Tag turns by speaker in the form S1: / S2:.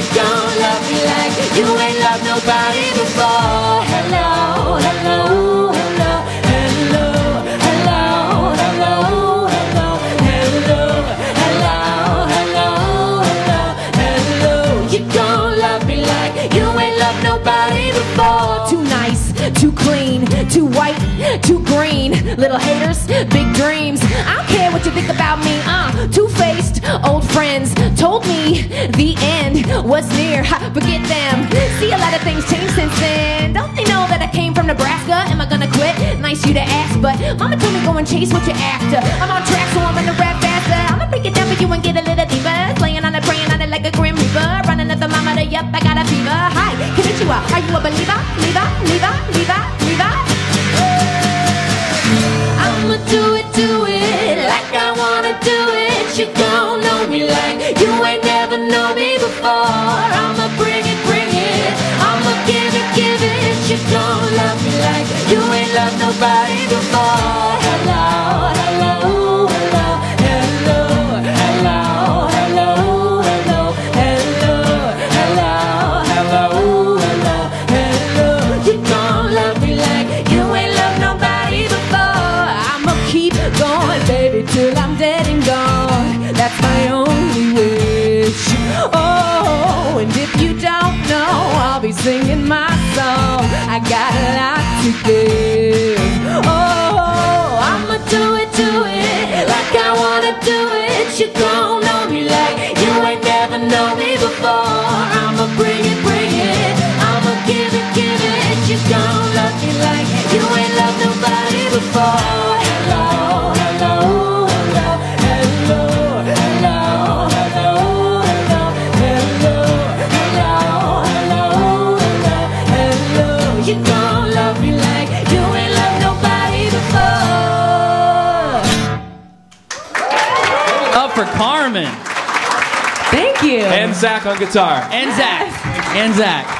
S1: You gon' love me like you ain't loved nobody before. Hello, hello, hello, hello, hello, hello, hello, hello, hello, hello, hello, hello. You gon' love me like you ain't loved nobody before.
S2: Too nice, too clean, too white, too green. Little haters, big dreams. I the end was near. Forget them. See, a lot of things changed since then. Don't they know that I came from Nebraska? Am I gonna quit? Nice you to ask, but mama told me go and chase what you're after. I'm on track, so I'm gonna rap faster. I'ma break it down for you and get a little deeper. Slaying on it, praying on it like a grim reaper. Running at the mama, yup, I got a fever. Hi, konnichiwa. Are you a believer? Lever, lever, lever, lever.
S1: I'ma do it, do it like I wanna do it. You don't know me like you ain't never known me before. I'ma bring it, bring it. I'ma give it, give it. You don't love me like you ain't loved nobody before. Hello, hello, hello, hello, hello, hello, hello, hello, hello, hello, hello, hello. You don't love me like you ain't loved nobody before.
S2: I'ma keep going, baby, till I'm dead singing my song. I got a lot to give. Oh,
S1: I'ma do it, do it like I wanna do it. You gon' know me like you ain't never known me before. I'ma bring it, bring it. I'ma give it, give it. You gon' love me like you ain't loved nobody before. You gon' love me like you ain't loved nobody before.
S3: Up for Karmin
S2: thank you.
S4: And Zach on guitar.
S3: and Zach and Zach.